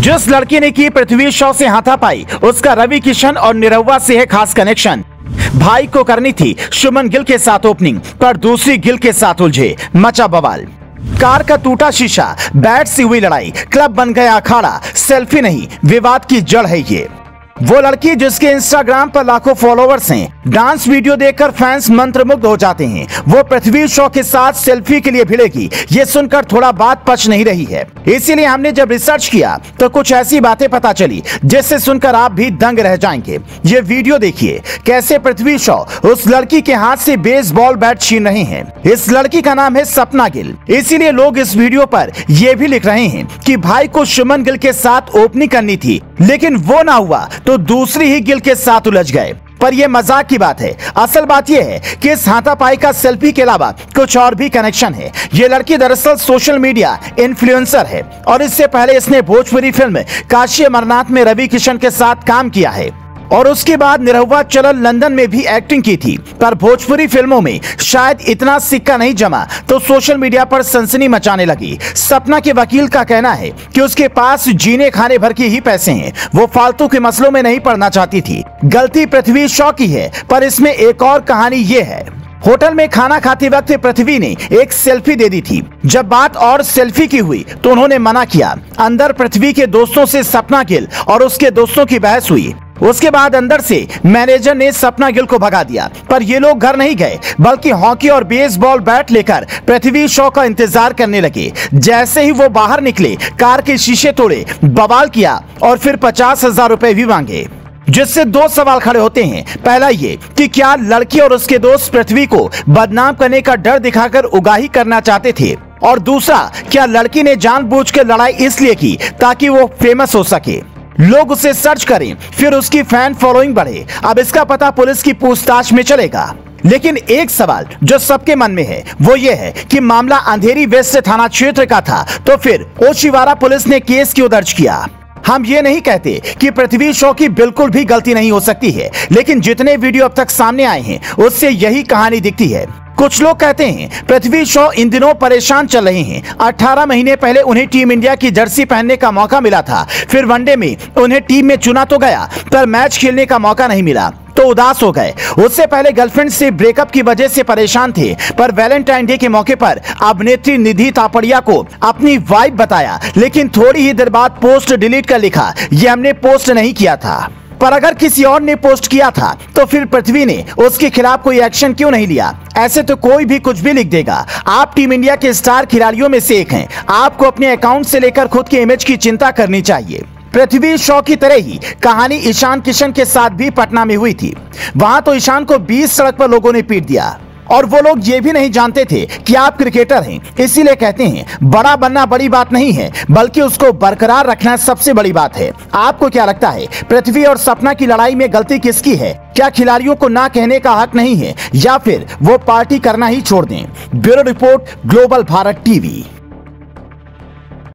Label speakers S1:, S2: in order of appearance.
S1: जिस लड़की ने की पृथ्वी शॉ से हाथापाई उसका रवि किशन और निरहुआ से है खास कनेक्शन भाई को करनी थी सुमन गिल के साथ ओपनिंग पर दूसरी गिल के साथ उलझे, मचा बवाल। कार का टूटा शीशा, बैट से हुई लड़ाई क्लब बन गया अखाड़ा सेल्फी नहीं, विवाद की जड़ है ये। वो लड़की जिसके इंस्टाग्राम पर लाखों फॉलोअर्स हैं डांस वीडियो देखकर फैंस मंत्रमुग्ध हो जाते हैं। वो पृथ्वी शो के साथ सेल्फी के लिए भिड़ेगी। ये सुनकर थोड़ा बात पच नहीं रही है। इसीलिए हमने जब रिसर्च किया तो कुछ ऐसी बातें पता चली, जिससे सुनकर आप भी दंग रह जाएँगे। ये वीडियो देखिए, कैसे पृथ्वी शो उस लड़की के हाथ से बेसबॉल बैट छीन रहे हैं। इस लड़की का नाम है सपना गिल। इसीलिए लोग इस वीडियो पर ये भी लिख रहे हैं कि भाई को सुमन गिल के साथ ओपनिंग करनी थी, लेकिन वो ना हुआ दूसरी ही गिल के साथ उलझ गए। पर यह मज़ाक की बात है। असल बात यह है कि इस हाथापाई का सेल्फी के अलावा कुछ और भी कनेक्शन है। ये लड़की दरअसल सोशल मीडिया इन्फ्लुएंसर है। और इससे पहले इसने भोजपुरी फ़िल्म काशी अमरनाथ में रवि किशन के साथ काम किया है। और उसके बाद निरहुआ चलन लंदन में भी एक्टिंग की थी। पर भोजपुरी फ़िल्मों में शायद इतना सिक्का नहीं जमा तो सोशल मीडिया पर सनसनी मचाने लगी। सपना के वकील का कहना है कि उसके पास जीने खाने भर के ही पैसे हैं। वो फालतू के मसलों में नहीं पड़ना चाहती थी। गलती पृथ्वी शॉ की है, पर इसमें एक और कहानी ये है। होटल में खाना खाते वक्त पृथ्वी ने एक सेल्फी दे दी थी। जब बात और सेल्फी की हुई तो उन्होंने मना किया। अंदर पृथ्वी के दोस्तों से सपना गिल और उसके दोस्तों की बहस हुई। उसके बाद अंदर से मैनेजर ने सपना गिल को भगा दिया। पर ये लोग घर नहीं गए, बल्कि हॉकी और बेसबॉल बैट लेकर पृथ्वी शॉ का इंतज़ार करने लगे। जैसे ही वो बाहर निकले, कार के शीशे तोड़े, बवाल किया और फिर पचास हज़ार रूपए भी मांगे, जिससे दो सवाल खड़े होते हैं। पहला ये कि क्या लड़की और उसके दोस्त पृथ्वी को बदनाम करने का डर दिखाकर उगाही करना चाहते थे? और दूसरा, क्या लड़की ने जानबूझकर लड़ाई इसलिए की ताकि वो फ़ेमस हो सके? लोग उसे सर्च करें, फिर उसकी फ़ैन फॉलोइंग बढ़े। अब इसका पता पुलिस की पूछताछ में चलेगा। लेकिन एक सवाल जो सबके मन में है, वो ये है कि मामला अंधेरी वेस्ट थाना क्षेत्र का था तो फिर ओशिवारा पुलिस ने केस क्यों दर्ज किया? हम ये नहीं कहते कि पृथ्वी शो की बिल्कुल भी गलती नहीं हो सकती है, लेकिन जितने वीडियो अब तक सामने आए हैं, उससे यही कहानी दिखती है। कुछ लोग कहते हैं, पृथ्वी शॉ इन दिनों परेशान चल रहे हैं। 18 महीने पहले उन्हें टीम इंडिया की जर्सी पहनने का मौका मिला था। फिर वनडे में उन्हें टीम में चुना तो गया, पर मैच खेलने का मौका नहीं मिला। तो उदास हो गए। उससे पहले गर्लफ्रेंड से ब्रेकअप की वजह से परेशान थे, पर वैलेंटाइन डे के मौके पर अभिनेत्री निधि तापड़िया को अपनी वाइफ बताया, लेकिन थोड़ी ही देर बाद पोस्ट डिलीट कर लिखा। ये हमने पोस्ट नहीं किया था। पर अगर किसी और ने पोस्ट किया था तो फिर पृथ्वी ने उसके खिलाफ कोई एक्शन क्यों नहीं लिया? ऐसे तो कोई भी कुछ भी लिख देगा। आप टीम इंडिया के स्टार खिलाड़ियों में से एक हैं। आपको अपने अकाउंट से लेकर खुद के इमेज की चिंता करनी चाहिए। पृथ्वी शॉ की तरह ही कहानी ईशान किशन के साथ भी पटना में हुई थी। वहाँ तो ईशान को 20 सड़क पर लोगों ने पीट दिया। और वो लोग ये भी नहीं जानते थे कि आप क्रिकेटर हैं। इसीलिए कहते हैं, बड़ा बनना बड़ी बात नहीं है, बल्कि उसको बरकरार रखना सबसे बड़ी बात है। आपको क्या लगता है, पृथ्वी और सपना की लड़ाई में गलती किसकी है? क्या खिलाड़ियों को ना कहने का हक नहीं है, या फिर वो पार्टी करना ही छोड़ दें? Bureau report, global Bharat TV.